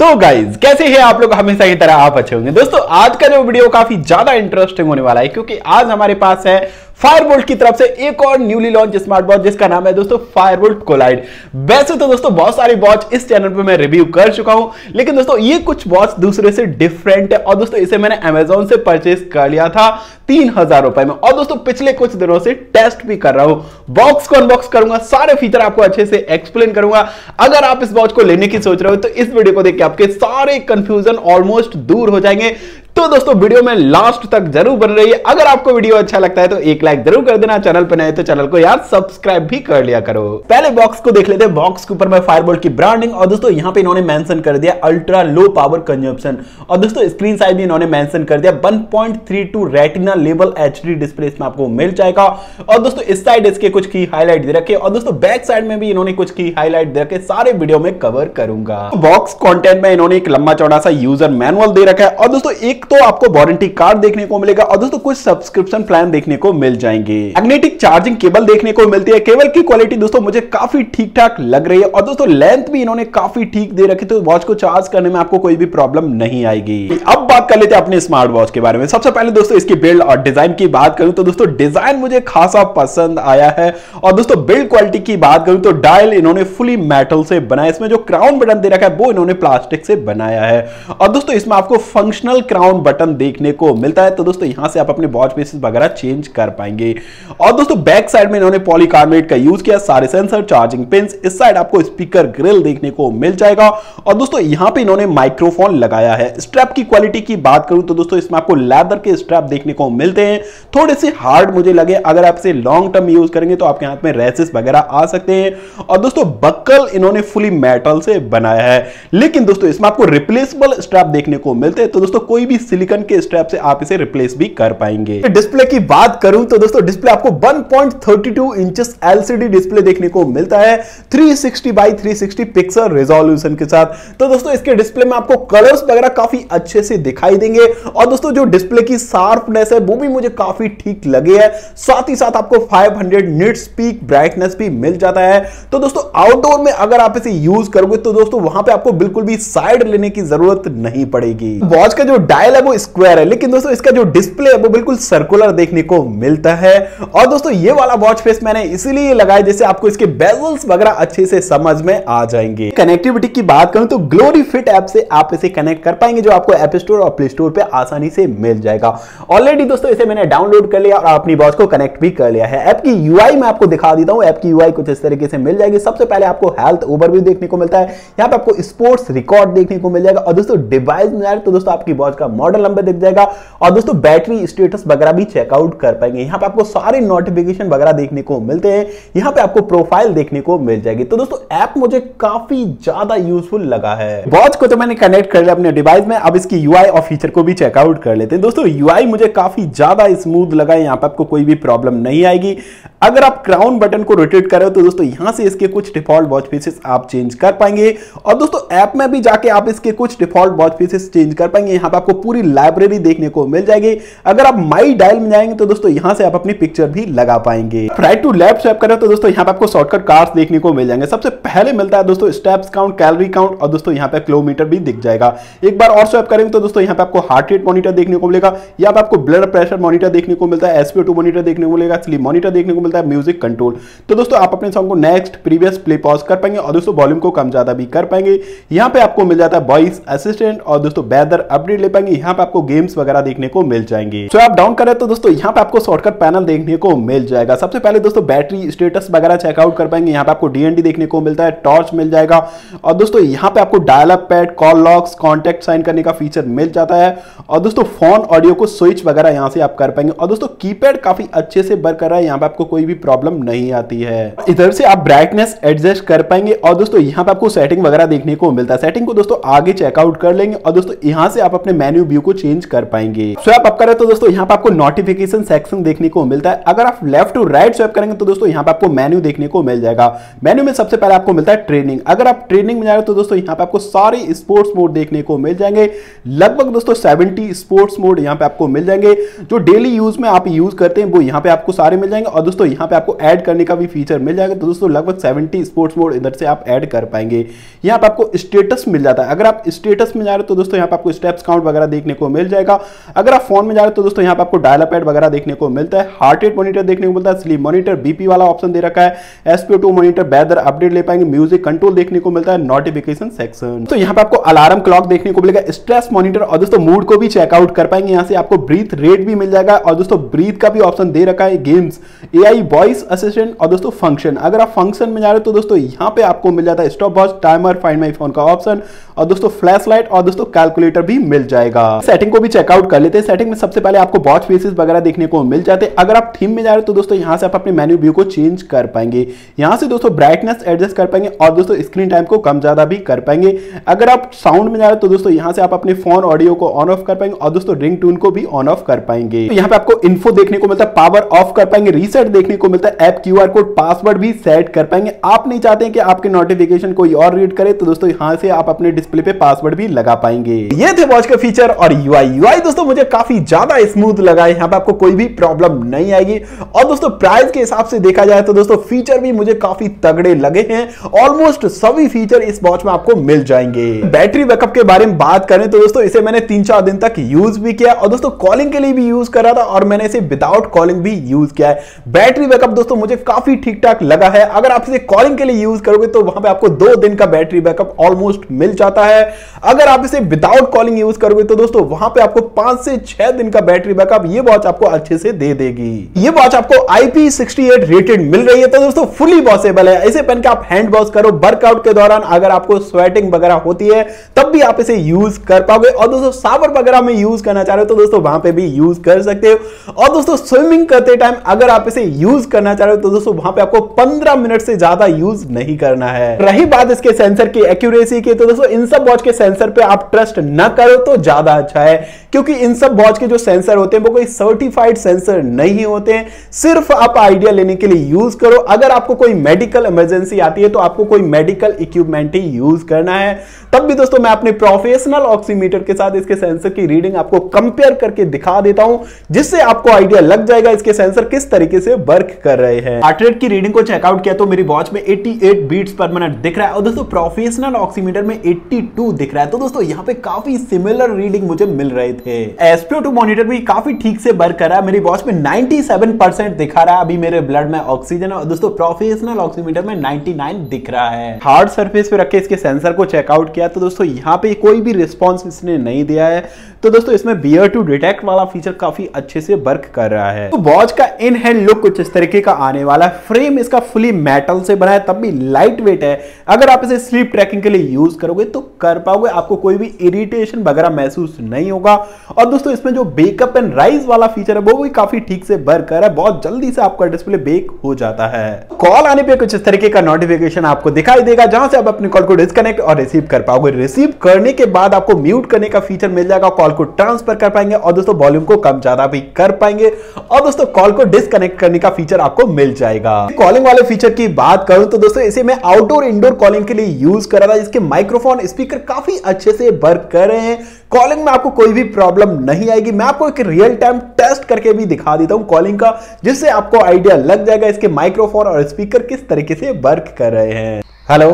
तो गाइज़ कैसे हैं आप लोग? हमेशा की तरह आप अच्छे होंगे। दोस्तों, आज का जो वीडियो काफ़ी ज़्यादा इंटरेस्टिंग होने वाला है, क्योंकि आज हमारे पास है फायरबोल्ट की तरफ़ से एक और न्यूली लॉन्च स्मार्ट वॉच जिसका नाम है दोस्तों फायरबोल्ट कोलाइड वैसे तो दोस्तों बहुत सारी वॉच इस चैनल पे मैं रिव्यू कर चुका हूँ, लेकिन दोस्तों ये कुछ वॉच दूसरे से डिफरेंट है, और दोस्तों इसे मैंने अमेजोन से परचेज कर लिया था तीन हज़ार रुपए में। और दोस्तों पिछले कुछ दिनों से टेस्ट भी कर रहा हूँ। बॉक्स को अनबॉक्स करूँगा, सारे फीचर आपको अच्छे से एक्सप्लेन करूँगा। अगर आप इस वॉच को लेने की सोच रहे हो तो इस वीडियो को देख के आपके सारे कंफ्यूजन ऑलमोस्ट दूर हो जाएँगे। तो दोस्तों, वीडियो में लास्ट तक ज़रूर बन रही है अगर आपको वीडियो अच्छा लगता है तो एक लाइक ज़रूर कर देना। चैनल पर नए तो चैनल को यार सब्सक्राइब भी कर लिया करो। पहले बॉक्स को देख लेते बॉक्स के ऊपर मैं फायरबोल्ट की ब्रांडिंग और दोस्तों, यहाँ पे इन्होंने मेंशन कर दिया अल्ट्रा लो पावर कंजप्शन और दोस्तों स्क्रीन साइज़ भी इन्होंने मेंशन कर दिया। 1.32 रेटिना लेवल एचडी डिस्प्ले इसमें आपको मिल जाएगा। और दोस्तों, इस साइड इसके कुछ की हाईलाइट दे रखे और दोस्तों बैक साइड में भी इन्होंने कुछ की हाईलाइट दे रखे सारे वीडियो में कवर करूँगा। बॉक्स कॉन्टेंट में इन्होंने एक लंबा चौड़ा सा यूज़र मैनुअल दे रखा है। और दोस्तों, एक तो आपको वारंटी कार्ड देखने को मिलेगा और दोस्तों कुछ सब्सक्रिप्शन प्लान देखने को मिल जाएँगे। मैग्नेटिक चार्जिंग केबल देखने को मिलती है। केबल की क्वालिटी दोस्तों मुझे काफ़ी ठीक ठाक लग रही है और दोस्तों लेंथ भी इन्होंने काफ़ी ठीक दे रखी तो वॉच को चार्ज करने में आपको कोई भी प्रॉब्लम नहीं आएगी। अब बात कर लेते हैं अपने स्मार्ट वॉच के बारे में। सबसे पहले दोस्तों इसकी बिल्ड और डिज़ाइन की बात करूँ तो दोस्तों डिज़ाइन मुझे खासा पसंद आया है और दोस्तों बिल्ड क्वालिटी की बात करूँ तो डायल इन्होंने फुली मेटल से बनाया। इसमें जो क्राउन बटन दे रखा है, वो इन्होंने प्लास्टिक से बनाया है। और दोस्तों इसमें आपको फंक्शनल क्राउन बटन देखने को मिलता है। तो दोस्तों, यहाँ से आप अपने वॉच पीसेस वगैरह चेंज कर पाएँगे। और दोस्तों बैक साइड में इन्होंने पॉलीकार्बोनेट का यूज़ किया, सारे सेंसर चार्जिंग पिन इस साइड आपको स्पीकर ग्रिल देखने को मिल जाएगा। और दोस्तों, यहाँ पे इन्होंने माइक्रोफोन लगाया है। स्ट्रैप की क्वालिटी की बात करूँ तो दोस्तों, इसमें आपको लेदर के स्ट्रैप देखने को मिलते हैं। थोड़े से हार्ड मुझे लगे, अगर आप इसे लॉन्ग टर्म यूज़ करेंगे तो आपके हाथ में रेसेस वगैरह आ सकते हैं। और दोस्तों बक्कल इन्होंने फुली मेटल से बनाया है। लेकिन दोस्तों, इसमें आपको रिप्लेसेबल स्ट्रैप देखने को मिलते हैं। तो दोस्तों, कोई भी सिलिकन के स्ट्रैप से आप इसे रिप्लेस भी कर पाएँगे। डिस्प्ले की बात करूँ तो दोस्तों डिस्प्ले आपको 1.32 इंचेस एलसीडी डिस्प्ले देखने को मिलता है। 360 बाई 360 पिक्सल रेजोल्यूशन के साथ। तो दोस्तों, इसके डिस्प्ले में आपको कलर्स वगैरह काफ़ी अच्छे से दिखाई देंगे। और दोस्तों, जो डिस्प्ले की शार्पनेस है, वो भी मुझे काफ़ी ठीक लगे है। साथ ही साथ आपको 500 निट्स पीक ब्राइटनेस भी मिल जाता है। तो दोस्तों आउटडोर में अगर आप इसे यूज़ करोगे तो दोस्तों, वहाँ पे आपको बिल्कुल भी साइड लेने की ज़रूरत नहीं पड़ेगी। वॉच का जो डायल है, वो स्क्वायर है। लेकिन दोस्तों, इसका जो डिस्प्ले है, वो बिल्कुल सर्कुलर देखने को मिलता है। और दोस्तों, ये वाला वॉच फेस मैंने इसीलिए लगाया जैसे आपको इसके बेजल्स वगैरह अच्छे से समझ में आ जाएँगे। कनेक्टिविटी की बात करूँ तो ग्लोरी फिट ऐप से आप इसे कनेक्ट कर पाएँगे, जो आपको एप स्टोर और प्ले स्टोर पे आसानी से मिल जाएगा। ऑलरेडी दोस्तों, इसे मैंने डाउनलोड कर लिया और अपनी वॉच को कनेक्ट भी कर लिया है। ऐप की यूआई मैं आपको दिखा देता हूँ। ऐप की यूआई कुछ इस तरीके से मिल जाएगी। सबसे पहले आपको हेल्थ ओवरव्यू देखने को मिलता है। यहाँ पे आपको स्पोर्ट्स रिकॉर्ड देखने को मिल जाएगा। और दोस्तों डिवाइस में तो दोस्तों, आपकी वॉच का मॉडल नंबर दिख जाएगा। और दोस्तों बैटरी स्टेटस वगैरह भी चेकआउट कर पाएँगे। यहाँ पे आपको सारे नोटिफिकेशन वगैरह देखने को मिलते हैं। यहाँ पे आपको प्रोफ़ाइल देखने को मिल जाएगी। तो दोस्तों ऐप मुझे काफ़ी ज़्यादा यूजफुल लगा है। वॉच को तो मैंने कनेक्ट कर लिया अपने डिवाइस में। अब इसकी यूआई और फीचर को भी चेकआउट कर लेते हैं। दोस्तों यूआई मुझे काफ़ी ज़्यादा स्मूथ लगा यहाँ पे आपको कोई भी प्रॉब्लम नहीं आएगी। अगर आप क्राउन बटन को रोटेट करें तो दोस्तों, यहाँ से इसके कुछ डिफ़ॉल्ट वॉच पीसेस आप चेंज कर पाएँगे। और दोस्तों ऐप में भी जाके आप इसके कुछ डिफ़ॉल्ट वॉच पीसेस चेंज कर पाएँगे। यहाँ पे आपको पूरी लाइब्रेरी देखने को मिल जाएगी। अगर आप माई डायल में जाएँगे तो दोस्तों यहाँ से आप अपनी पिक्चर भी लगा पाएँगे। राइट टू लेफ़्ट स्वैप करें तो दोस्तों यहाँ पे आपको शॉर्टकट कार्स देखने को मिल जाएँगे। सबसे पहले मिलता है दोस्तों स्टेप्स काउंट कैलोरी काउंट और दोस्तों यहाँ पे किलोमीटर भी दिख जाएगा। एक बार और स्वैप करेंगे तो दोस्तों यहाँ पे आपको हार्ट रेट मॉनिटर देखने को मिलेगा। पे आपको ब्लड प्रेशर मॉनिटर देखने को मिलता है एसपीओ मॉनिटर देखने को मिलेगा स्लीप मॉनिटर देखने को मिलता है म्यूज़िक कंट्रोल तो दोस्तों आप अपने सॉन्ग को नेक्स्ट प्रीवियस प्ले पॉज कर पाएँगे और दोस्तों वॉल्यूम को कम ज़्यादा भी कर पाएँगे। यहाँ पे आपको मिल जाता है वॉइस असिस्टेंट और दोस्तों बेहतर अपडेट ले पाएँगे। यहाँ पे आपको गेम्स वगैरह देखने को मिल जाएँगे। सो आप डाउन करें तो दोस्तों यहाँ पे आपको शॉर्टकट पैनल देखने को मिल जाएगा। सबसे पहले दोस्तों बैटरी स्टेटस वगैरह चेकआउट कर पाएँगे। यहाँ पे आपको डीएनडी देखने को मिलता है टॉर्च मिल जाएगा। और दोस्तों यहाँ पे आपको dial up pad call logs contact sync करने का फीचर मिल जाता है। और दोस्तों फ़ोन ऑडियो को स्विच वगैरह यहाँ से आप कर पाएँगे। और दोस्तों कीपैड काफ़ी अच्छे से वर्क कर रहा है। यहाँ पे आपको कोई भी प्रॉब्लम नहीं आती है। इधर से आप ब्राइटनेस एडजस्ट कर पाएँगे। और दोस्तों यहाँ पे आपको सेटिंग वगैरह देखने को मिलता है। सेटिंग को दोस्तों आगे चेकआउट कर लेंगे। और दोस्तों यहाँ से आप अपने मेन्यू व्यू को चेंज कर पाएँगे। स्वैप अप करें तो दोस्तों, यहाँ पे आपको नोटिफिकेशन सेक्शन देखने को मिलता है। अगर आप लेफ़्ट टू राइट स्वैप करेंगे तो दोस्तों, यहाँ पे आपको मेन्यू देखने को मिल जाएगा। मेन्यू में सबसे पहले आपको मिलता है ट्रेनिंग अगर आप ट्रेनिंग में जा रहे हो तो दोस्तों, यहाँ पे आपको सारे स्पोर्ट्स मोड देखने को मिल जाएँगे। लगभग दोस्तों सेवेंटी स्पोर्ट्स मोड यहाँ पे आपको मिल जाएँगे। जो डेली यूज़ में आप यूज़ करते हैं, वो यहाँ पे आपको सारे मिल जाएँगे। और दोस्तों, यहाँ पे आपको ऐड करने का भी फीचर मिल जाएगा। तो दोस्तों, लगभग सेवेंटी स्पोर्ट्स मोड इधर से आप ऐड कर पाएँगे। यहाँ पे आपको स्टेटस मिल जाता है। अगर आप स्टेटस में जा रहे हो तो दोस्तों, यहाँ पे आपको स्टेप्स काउंट वगैरह देखने को मिल जाएगा। अगर आप फ़ोन में जा रहे तो दोस्तों यहाँ पे आपको डायला पैड वगैरह देखने को मिलता है। हार्ट रेट मॉनिटर देखने को मिलता है। स्लीप मॉनिटर बीपी वाला ऑप्शन दे रखा है। SPO two monitor weather update ले पाएँगे। म्यूज़िक कंट्रोल देखने को मिलता है। नोटिफिकेशन सेक्शन तो यहाँ पे आपको अलार्म क्लॉक देखने को मिलेगा। स्ट्रेस मॉनिटर और दोस्तों मूड को भी चेकआउट कर पाएँगे। यहाँ से आपको ब्रीथ रेट भी मिल जाएगा और दोस्तों ब्रीथ का भी ऑप्शन दे रखा है। गेम्स एआई वॉइस असिस्टेंट और दोस्तों फ़ंक्शन अगर आप फ़ंक्शन में जा रहे हो तो दोस्तों यहाँ पे आपको मिल जाता है stop watch timer find my phone का ऑप्शन और दोस्तों फ्लैश लाइट और दोस्तों कैलकुलेटर भी मिल जाएगा। सेटिंग को भी चेकआउट कर लेते हैं। सेटिंग में सबसे पहले आपको वॉच फेसेस वगैरह देखने को मिल जाते हैं। अगर आप थीम में जा रहे हो तो दोस्तों, यहाँ से आप अपने मेन्यू व्यू को चेंज कर पाएँगे। यहाँ से दोस्तों ब्राइटनेस एडजस्ट कर पाएँगे और दोस्तों स्क्रीन टाइम को कम ज़्यादा भी कर पाएँगे। अगर आप साउंड में जा रहे हो तो दोस्तों, यहाँ से आप अपने फ़ोन ऑडियो को ऑन ऑफ़ कर पाएँगे और दोस्तों रिंग टून को भी ऑन ऑफ़ कर पाएँगे। तो यहाँ पे आपको इन्फो देखने को मिलता है पावर ऑफ़ कर पाएँगे रीसेट देखने को मिलता है ऐप क्यू कोड पासवर्ड भी सेट कर पाएँगे। आप नहीं चाहते कि आपके नोटिफिकेशन कोई और रीड करे तो दोस्तों, यहाँ से आप अपने डिस्प्ले पे पासवर्ड भी लगा पाएँगे। ये थे वॉच के फीचर और यूआई यूआई दोस्तों मुझे काफ़ी ज़्यादा स्मूथ लगा है। यहाँ पे आपको कोई भी प्रॉब्लम नहीं आएगी। और दोस्तों प्राइस के हिसाब से देखा जाए तो दोस्तों फीचर भी मुझे काफ़ी तगड़े लगे हैं। ऑलमोस्ट सभी फीचर इस वॉच में आपको मिल जाएँगे। बैटरी बैकअप के बारे में बात करें तो दोस्तों इसे मैंने तीन चार दिन तक यूज़ भी किया और दोस्तों कॉलिंग के लिए भी यूज़ करा था और मैंने इसे विदाउट कॉलिंग भी यूज़ किया है। बैटरी बैकअप दोस्तों मुझे काफ़ी ठीक ठाक लगा है। अगर आप इसे कॉलिंग के लिए यूज़ करोगे तो वहाँ पे आपको दो दिन का बैटरी बैकअप ऑलमोस्ट मिल जाता है। अगर आप इसे विदाउट कॉलिंग यूज़ करोगे तो दोस्तों, वहाँ पे आपको पाँच से छह दिन का बैटरी बैकअप ये वॉच आपको अच्छे से दे देगी। ये वॉच आपको IP68 रेटेड मिल रही है। तो दोस्तों फुली वॉशेबल है। इसे पहन के आप हैंड वॉश करो। वर्कआउट के दौरान अगर आपको स्वेटिंग वगैरह होती है, तब भी आप इसे यूज़ कर पाओगे। और दोस्तों, सावर वगैरह में यूज़ करना चाह रहे हो तो दोस्तों, वहाँ पे भी यूज़ कर सकते हो। और दोस्तों स्विमिंग करते टाइम अगर आप इसे यूज़ करना चाह रहे हो तो दोस्तों, वहाँ पे आपको 15 मिनट से ज़्यादा यूज़ नहीं करना है। रही बात इसके सेंसर की एक्यूरेसी की तो दोस्तों, इन सब वॉच के सेंसर पे आप ट्रस्ट न करो तो ज़्यादा अच्छा है, क्योंकि इन सब वॉच के जो सेंसर होते हैं, वो कोई सर्टिफाइड सेंसर नहीं होते हैं। सिर्फ़ आप आइडिया लेने के लिए यूज़ करो। अगर आपको कोई मेडिकल इमरजेंसी आती है तो आपको कोई मेडिकल इक्विपमेंट ही यूज़ करना है। तब भी दोस्तों, मैं अपने प्रोफेशनल ऑक्सीमीटर के साथ इसके सेंसर की रीडिंग आपको कंपेयर करके दिखा देता हूँ, जिससे आपको आइडिया लग जाएगा इसके सेंसर किस तरीके से वर्क कर रहे हैं। हार्ट रेट की रीडिंग को चेकआउट किया तो मेरी वॉच में 88 बीट्स पर मिनट दिख रहा है। और दोस्तों प्रोफेशनल ऑक्सीमीटर में 82 दिख रहा है। तो दोस्तों, यहाँ पे काफ़ी सिमिलर रीडिंग मुझे मिल रहे थे। एसपीओ टू मॉनिटर भी काफ़ी ठीक से वर्क कर रहा है। मेरी वॉच में 97 परसेंट दिखा रहा है। अभी मेरे ब्लड में ऑक्सीजन और दोस्तों प्रोफेशनल ऑक्सीमीटर में 99 दिख रहा है। हार्ड सरफेस पे रखे इसके सेंसर को चेकआउट किया। तो दोस्तों, यहाँ पे कोई भी रिस्पॉन्स इसने नहीं दिया है। तो दोस्तों, इसमें बियर टू डिटेक्ट वाला फीचर काफ़ी अच्छे से वर्क कर रहा है। तो वॉच का इन हैंड लुक कुछ इस तरीके का आने वाला है। फ्रेम इसका फुली मेटल से बना है। तब भी लाइट वेट है। अगर आप इसे स्लीप ट्रैकिंग के लिए यूज़ करोगे तो कर पाओगे। आपको कोई भी इरिटेशन वगैरह महसूस नहीं होगा। और दोस्तों, इसमें जो बेकअप एंड राइज वाला फीचर है, वो भी काफ़ी ठीक से वर्क कर है, बहुत जल्दी से आपका डिस्प्ले बेक हो जाता है। कॉल आने पे कुछ इस तरीके का नोटिफिकेशन आपको दिखाई देगा, जहाँ से आप अपने कॉल को डिस्कनेक्ट और रिसीव कर पाओगे। रिसीव करने के बाद आपको म्यूट करने का फीचर मिल जाएगा कॉल को ट्रांसफ़र कर पाएँगे और दोस्तों वॉल्यूम को कम ज़्यादा भी कर पाएँगे। और दोस्तों कॉल को डिस्कनेक्ट करने का फीचर आपको मिल जाएगा। कॉलिंग वाले फीचर की बात करूँ तो दोस्तों, इसे मैं आउटडोर इंडोर कॉलिंग के लिए यूज़ कर रहा था इसके माइक्रोफोन स्पीकर काफ़ी अच्छे से वर्क कर रहे हैं। कॉलिंग में आपको कोई भी प्रॉब्लम नहीं आएगी। मैं आपको एक रियल टाइम टेस्ट करके भी दिखा देता हूँ कॉलिंग का जिससे आपको आइडिया लग जाएगा इसके माइक्रोफोन और स्पीकर किस तरीके से वर्क कर रहे हैं। हेलो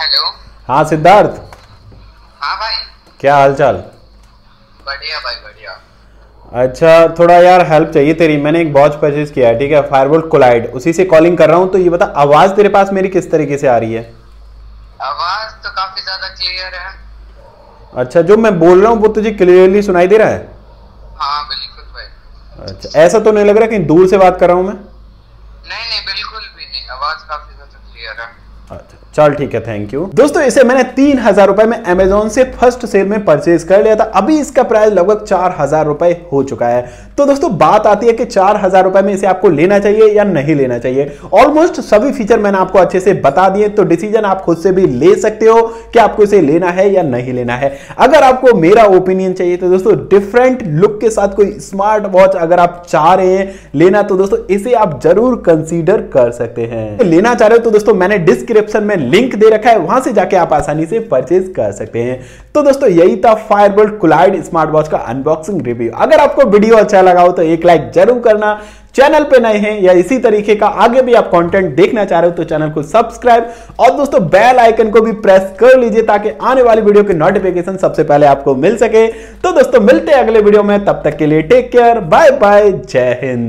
हेलो हाँ सिद्धार्थ? हाँ भाई। क्या हालचाल? बढ़िया भाई बढ़िया। अच्छा थोड़ा यार हेल्प चाहिए तेरी। मैंने एक वॉच परचेज किया है ठीक है? फायरवोल्ट कोलाइड उसी से कॉलिंग कर रहा हूँ तो ये बता आवाज़ तेरे पास मेरी किस तरीके से आ रही है? आवाज़ तो काफ़ी ज़्यादा क्लियर है। अच्छा जो मैं बोल रहा हूँ वो तुझे क्लियरली सुनाई दे रहा है? हाँ बिल्कुल भाई। अच्छा ऐसा तो नहीं लग रहा कहीं दूर से बात कर रहा हूँ मैं? नहीं नहीं बिल्कुल भी नहीं। आवाज़ काफ़ी ज़्यादा क्लियर है। अच्छा चल ठीक है थैंक यू दोस्तों, इसे मैंने तीन हज़ार रुपए में अमेजोन से फ़र्स्ट सेल में परचेज कर लिया था। अभी इसका प्राइस लगभग चार हज़ार रुपए हो चुका है। तो दोस्तों, बात आती है कि चार हज़ार रुपए में इसे आपको लेना चाहिए या नहीं लेना चाहिए। ऑलमोस्ट सभी फीचर मैंने आपको अच्छे से बता दिए तो डिसीज़न आप खुद से भी ले सकते हो कि आपको इसे लेना है या नहीं लेना है। अगर आपको मेरा ओपिनियन चाहिए तो दोस्तों डिफरेंट लुक के साथ कोई स्मार्ट वॉच अगर आप चाह रहे हैं लेना तो दोस्तों, इसे आप ज़रूर कंसीडर कर सकते हैं। लेना चाह रहे हो तो दोस्तों, मैंने डिस्क्रिप्शन में लिंक दे रखा है, वहाँ से जाके आप आसानी से परचेज कर सकते हैं। तो दोस्तों, यही था फायरबोल्ट कुलाइड स्मार्ट वॉच का अनबॉक्सिंग रिव्यू अगर आपको वीडियो अच्छा लगा हो तो एक लाइक ज़रूर करना। चैनल पे नए हैं या इसी तरीके का आगे भी आप कंटेंट देखना चाह रहे हो तो चैनल को सब्सक्राइब और दोस्तों बेल आइकन को भी प्रेस कर लीजिए, ताकि आने वाली वीडियो के नोटिफिकेशन सबसे पहले आपको मिल सके। तो दोस्तों, मिलते हैं अगले वीडियो में। तब तक के लिए टेक केयर बाय बाय जय हिंद।